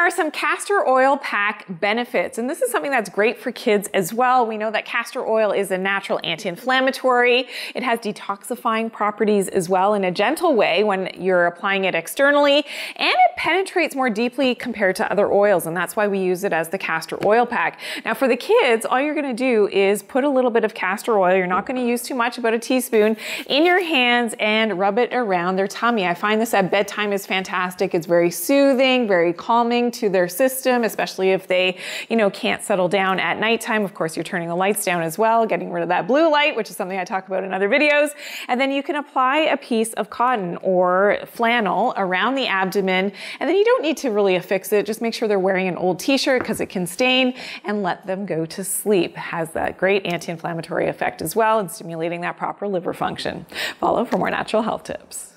are some castor oil pack benefits, and this is something that's great for kids as well. We know that castor oil is a natural anti-inflammatory. It has detoxifying properties as well in a gentle way when you're applying it externally, and it penetrates more deeply compared to other oils, and that's why we use it as the castor oil pack. Now for the kids, all you're gonna do is put a little bit of castor oil, you're not gonna use too much, about a teaspoon, in your hands and rub it around their tummy. I find this at bedtime is fantastic. It's very soothing, very calming to their system, especially if they, you know, can't settle down at nighttime. Of course, you're turning the lights down as well, getting rid of that blue light, which is something I talk about in other videos. And then you can apply a piece of cotton or flannel around the abdomen. And then you don't need to really affix it. Just make sure they're wearing an old t-shirt because it can stain and let them go to sleep. Has that great anti-inflammatory effect as well and stimulating that proper liver function. Follow for more natural health tips.